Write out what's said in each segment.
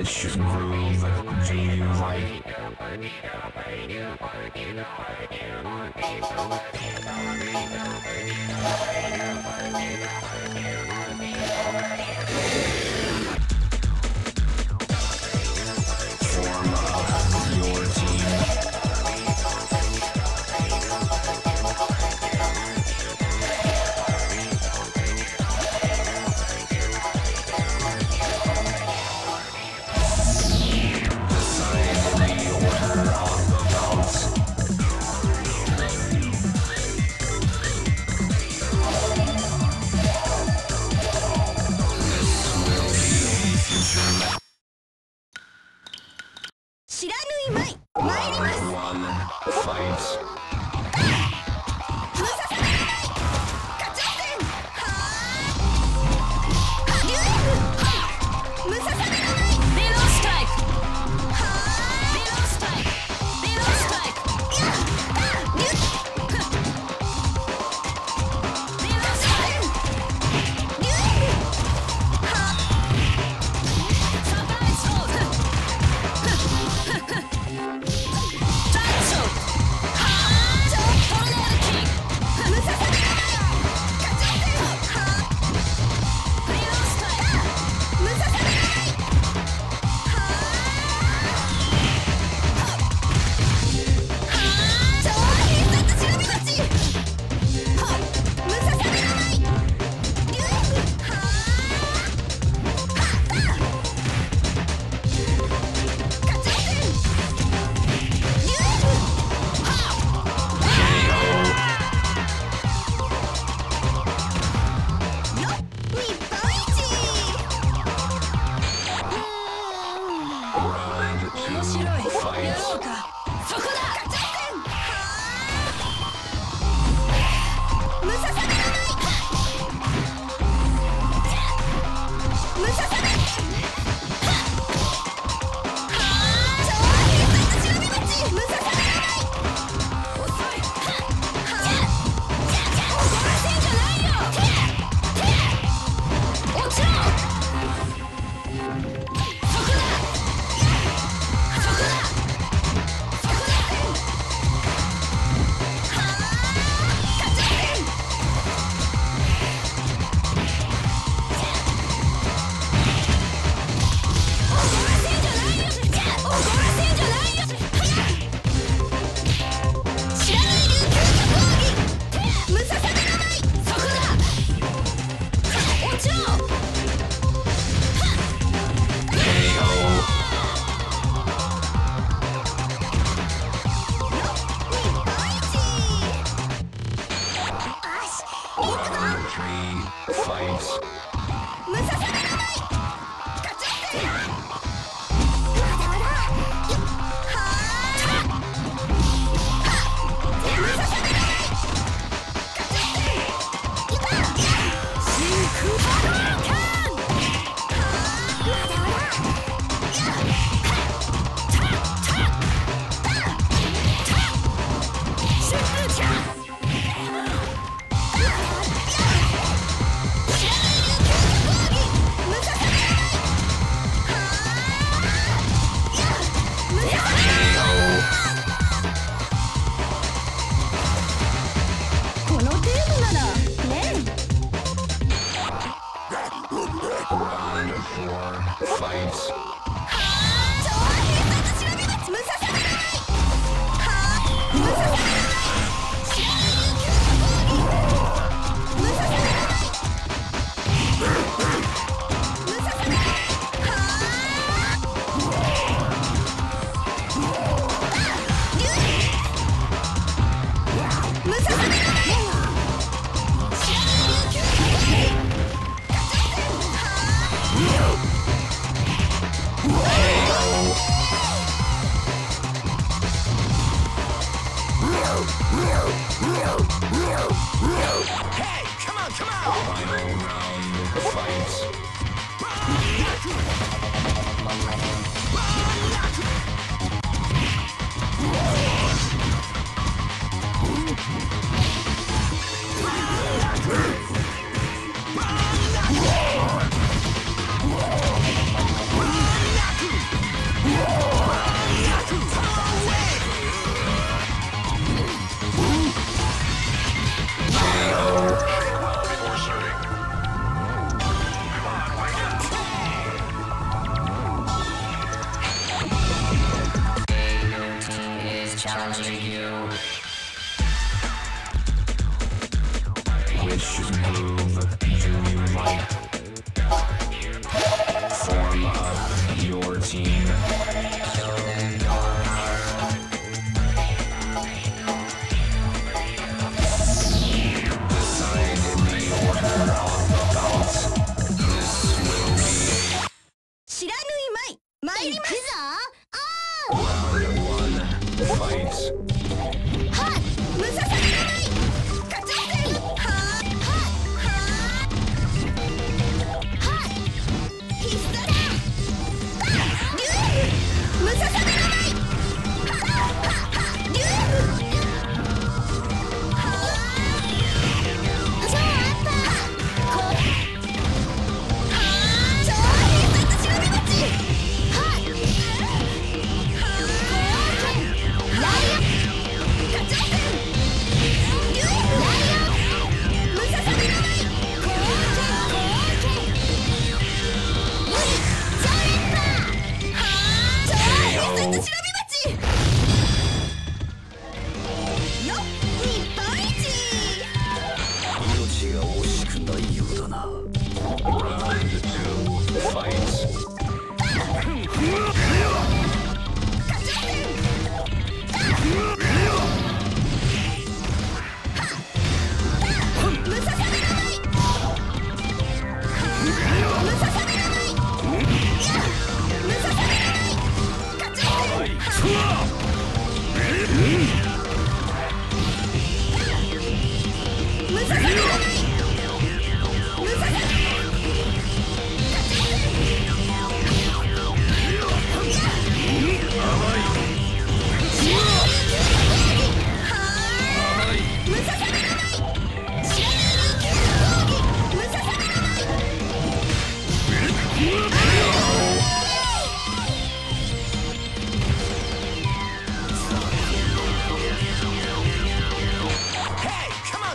which groove do you like? Yeah.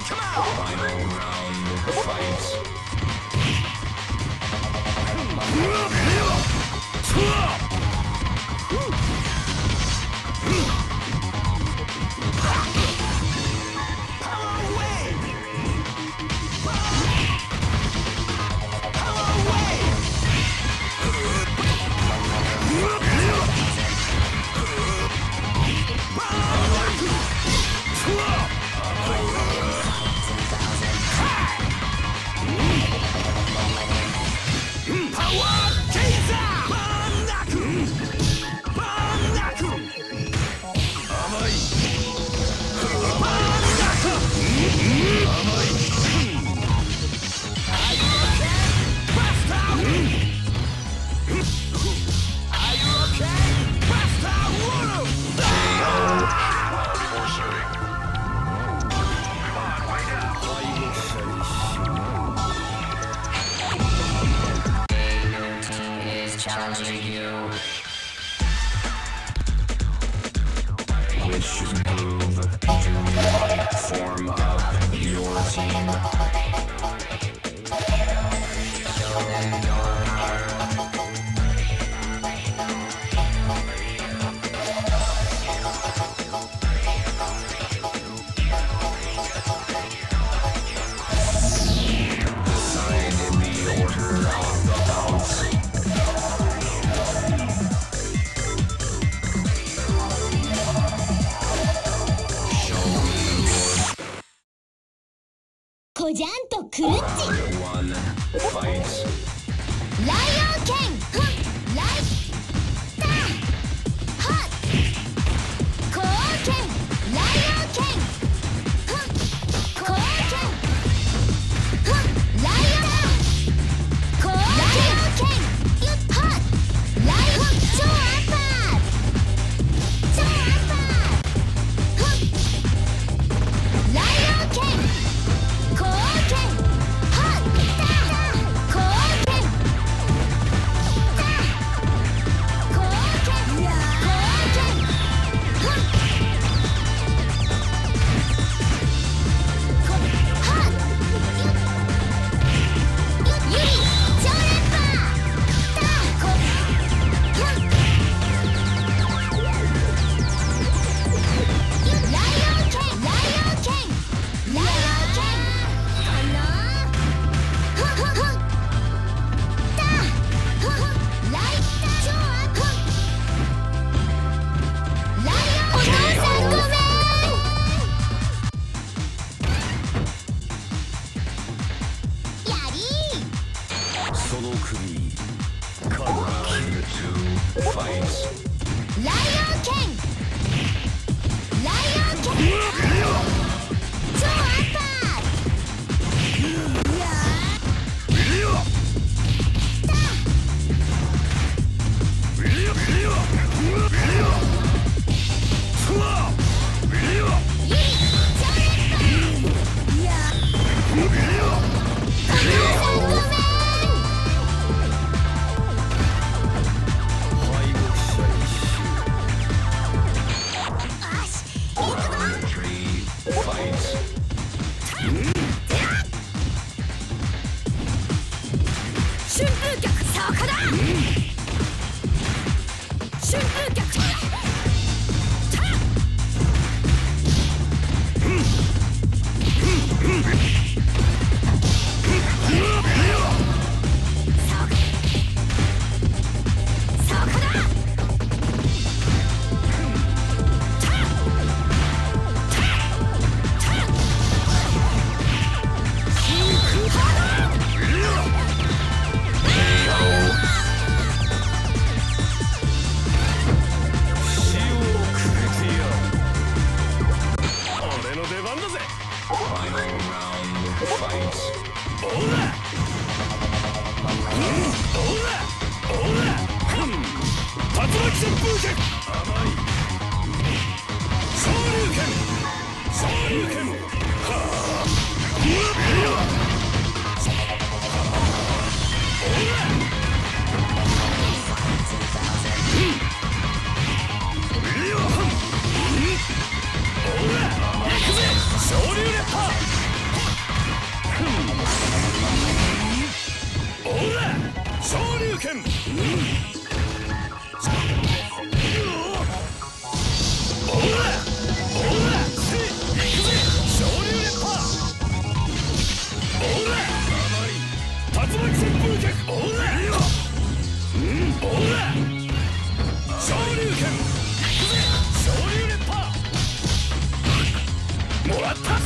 Final round fight. challenging you. Which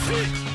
Shit!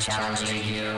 challenging you.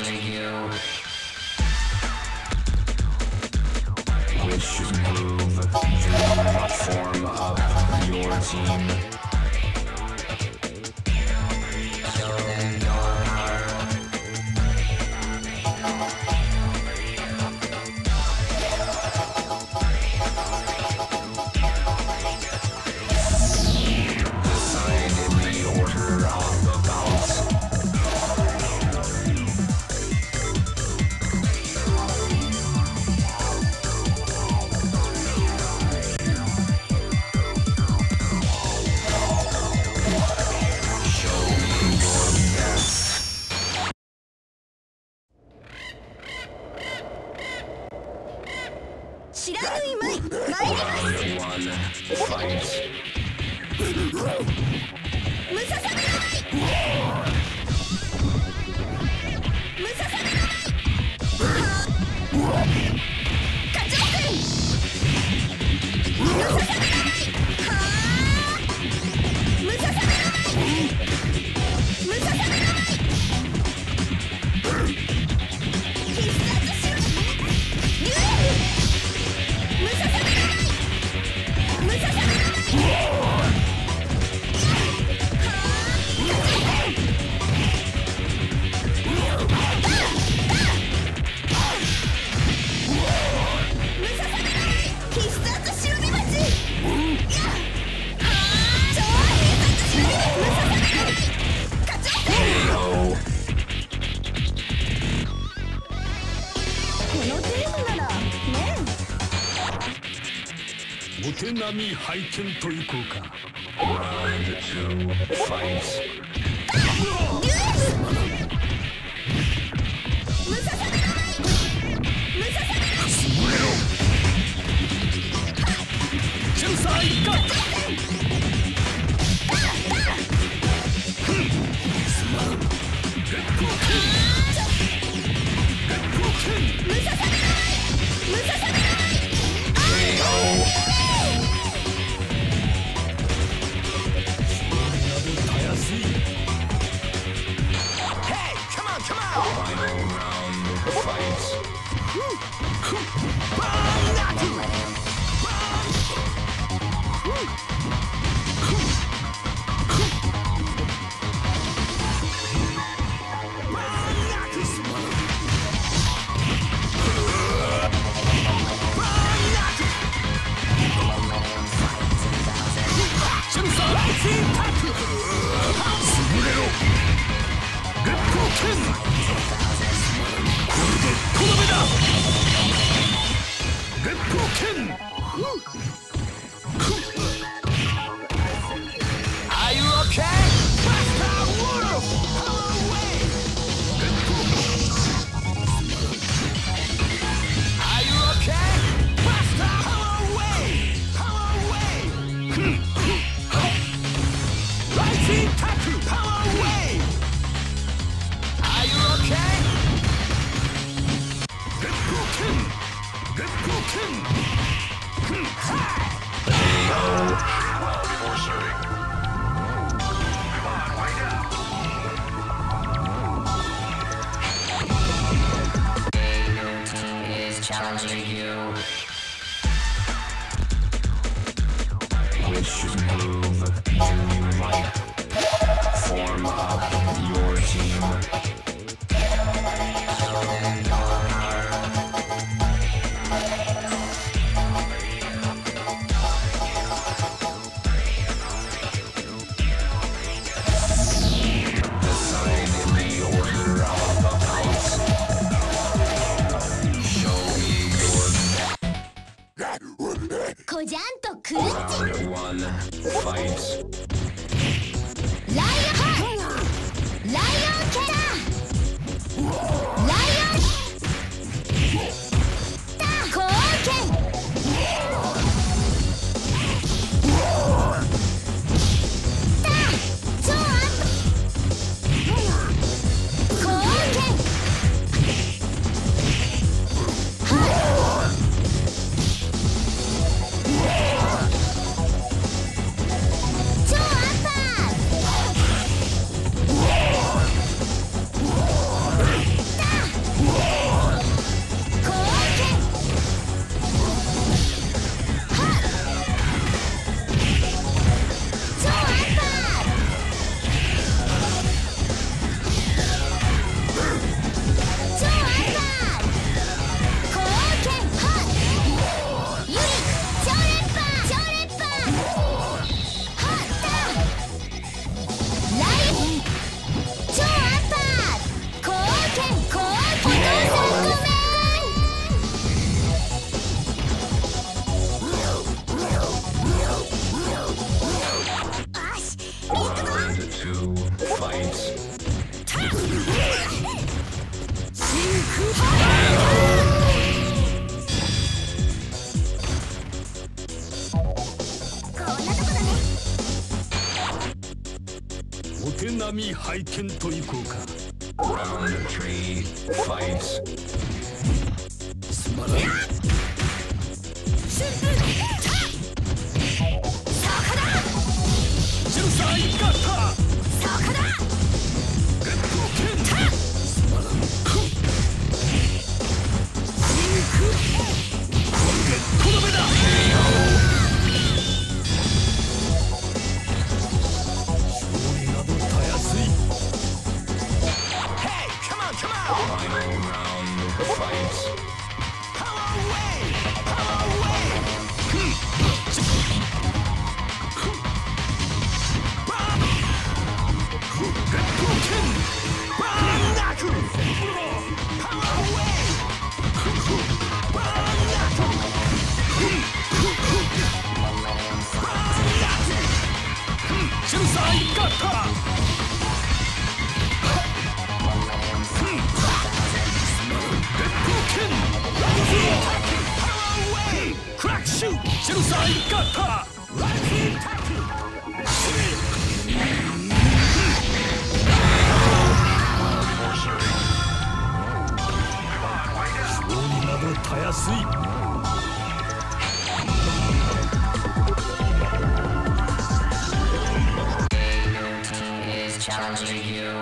only you. Which move do you form up your team? 拝見と行こうか。Round two, fight. Charlie. 闇拝見といこうか。Round three, fight. たやすい radio